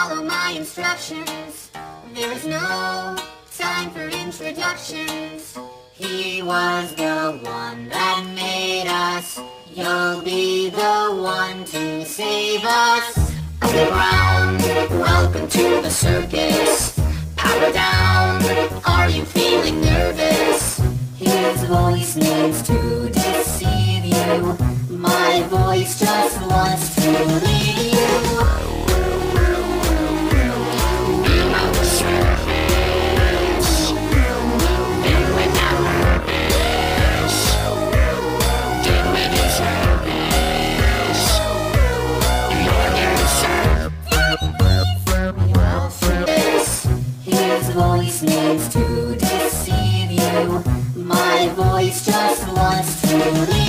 follow my instructions. There is no time for introductions. He was the one that made us. You'll be the one to save us. Underground, welcome to the circus. Power down, are you feeling nervous? His voice needs to deceive you. My voice just wants to voice needs to deceive you. My voice just wants to leave.